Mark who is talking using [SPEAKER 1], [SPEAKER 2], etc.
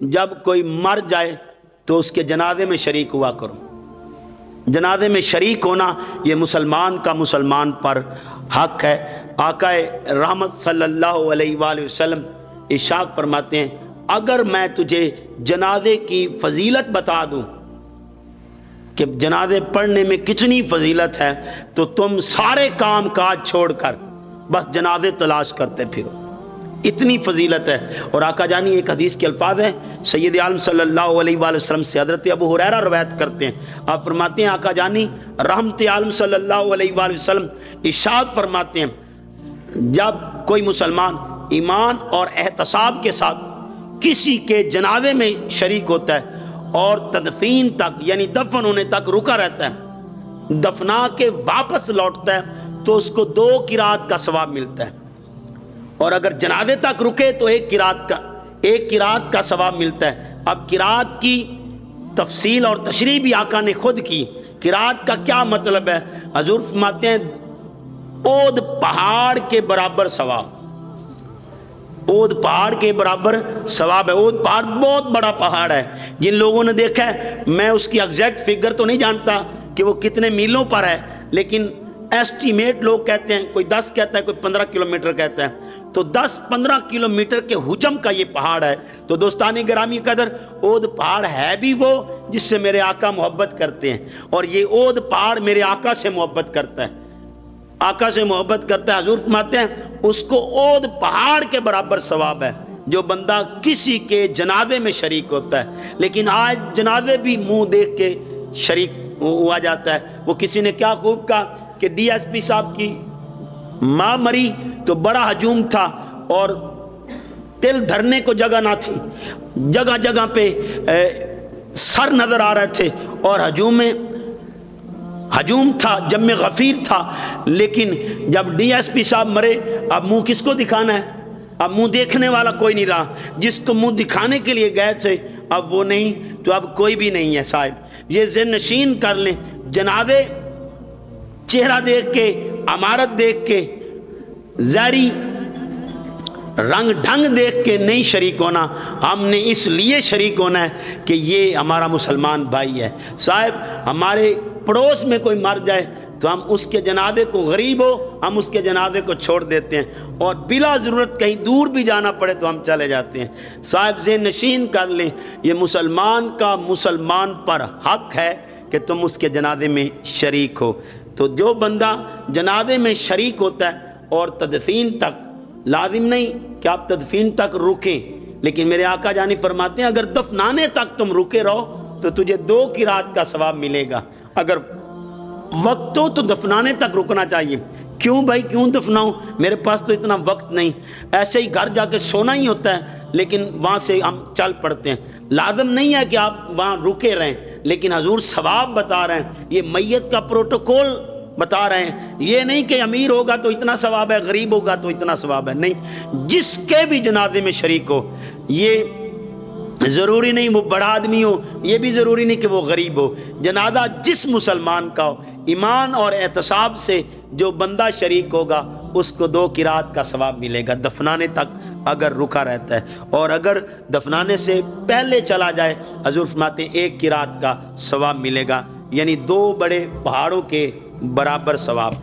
[SPEAKER 1] جب کوئی مر جائے تو اس کے جنازے میں شریک ہوا کرو۔ جنازے میں شریک ہونا یہ مسلمان کا مسلمان پر حق ہے۔ آقا رحمت صلی اللہ علیہ وآلہ وسلم ارشاد فرماتے ہیں، اگر میں تجھے جنازے کی فضیلت بتا دوں کہ جنازے پڑھنے میں کتنی فضیلت ہے، تو تم سارے کام کاج چھوڑ کر بس جنازے تلاش کرتے پھرو۔ اتنی فضیلت ہے۔ اور آقا جانی ایک حدیث کے الفاظ ہیں۔ سید عالم صلی اللہ علیہ وآلہ وسلم سے حضرت ابو حریرہ روایت کرتے ہیں۔ آپ فرماتے ہیں آقا جانی، رحمت عالم صلی اللہ علیہ وآلہ وسلم اشاد فرماتے ہیں، جب کوئی مسلمان ایمان اور احتساب کے ساتھ کسی کے جنازے میں شریک ہوتا ہے اور تدفین تک یعنی دفن ہونے تک رکا رہتا ہے دفنا کے واپس لوٹتا ہے، تو اس کو دو کراط کا ثواب ملتا ہے۔ اور اگر جنازے تک رکے تو ایک کراط کا، ایک کراط کا ثواب ملتا ہے۔ اب کراط کی تفصیل اور تشریح بھی آقا نے خود کی۔ کراط کا کیا مطلب ہے؟ حضور فرماتے ہیں اود پہاڑ کے برابر ثواب۔ اود پہاڑ کے برابر ثواب ہے۔ اود پہاڑ بہت بڑا پہاڑ ہے۔ جن لوگوں نے دیکھا ہے، میں اس کی ایگزیکٹ فگر تو نہیں جانتا کہ وہ کتنے میلوں پر ہے، لیکن ایسٹیمیٹ لوگ کہتے ہیں، کوئی دس کہتا ہے، کوئی پندرہ کلومیٹر کہتا ہے۔ تو دس پندرہ کلومیٹر کے حجم کا یہ پہاڑ ہے۔ تو دوستانی گرامی قدر اود پہاڑ ہے بھی وہ جس سے میرے آقا محبت کرتے ہیں، اور یہ اود پہاڑ میرے آقا سے محبت کرتا ہے۔ آقا سے محبت کرتا ہے، حضور فرماتے ہیں، اس کو اود پہاڑ کے برابر ثواب ہے، جو بندہ کسی کے جنازے میں شریک ہوتا ہے۔ لیکن آج جنازے بھی منہ دیکھ کے شریک ہوا جاتا ہے۔ وہ کسی نے کیا خوب کہا کہ ڈی ایس پی صاحب کی ماں مری تو بڑا ہجوم تھا اور تل دھرنے کو جگہ نہ تھی۔ جگہ جگہ پہ سر نظر آ رہے تھے اور ہجوم میں ہجوم تھا جب میں غفیر تھا۔ لیکن جب ڈی ایس پی صاحب مرے، اب منہ کس کو دکھانا ہے؟ اب منہ دیکھنے والا کوئی نہیں رہا۔ جس کو منہ دکھانے کے لیے گئے تھے، اب وہ نہیں۔ تو اب کوئی بھی نہیں ہے صاحب۔ یہ ذہن نشین کر لیں۔ جنازے چہرہ دیکھ کے، عمارت دیکھ کے زہری رنگ ڈھنگ دیکھ کے نہیں شریک ہونا۔ ہم نے اس لیے شریک ہونا ہے کہ یہ ہمارا مسلمان بھائی ہے۔ صاحب، ہمارے پڑوس میں کوئی مر جائے تو ہم اس کے جنازے کو غریب ہو، ہم اس کے جنازے کو چھوڑ دیتے ہیں۔ اور بلا ضرورت کہیں دور بھی جانا پڑے تو ہم چلے جاتے ہیں۔ صاحب، ذہن نشین کر لیں۔ یہ مسلمان کا مسلمان پر حق ہے کہ تم اس کے جنازے میں شریک ہو۔ تو جو بندہ جنازے میں شریک ہوتا ہے اور تدفین تک لازم نہیں کہ آپ تدفین تک رکیں، لیکن میرے آقا جانی فرماتے ہیں، اگر دفنانے تک تم رکے رہو تو تجھے دو کی رات کا ثواب ملے گا۔ اگر وقت ہو تو دفنانے تک رکنا چاہیے۔ کیوں بھائی؟ کیوں دفناؤں؟ میرے پاس تو اتنا وقت نہیں۔ ایسے ہی گھر جا کے سونا ہی ہوتا ہے، لیکن وہاں سے ہم چل پڑتے ہیں۔ لازم نہیں ہے کہ آپ وہاں رکے رہیں، لیکن حضور ثواب بتا رہے ہیں۔ یہ میت کا پروٹوکول بتا رہے ہیں، یہ نہیں کہ امیر ہوگا تو اتنا ثواب ہے، غریب ہوگا تو اتنا ثواب ہے، نہیں۔ جس کے بھی جنازے میں شریک ہو، یہ ضروری نہیں وہ بڑا آدمی ہو، یہ بھی ضروری نہیں کہ وہ غریب ہو۔ جنازہ جس مسلمان کا ہو، ایمان اور احتساب سے جو بندہ شریک ہوگا، اس کو دو کراط کا ثواب ملے گا دفنانے تک اگر رکا رہتا ہے۔ اور اگر دفنانے سے پہلے چلا جائے، حضور فرماتے ہیں، ایک کراط کا ثواب ملے گا۔ یعنی دو بڑے پہاڑوں کے برابر ثواب۔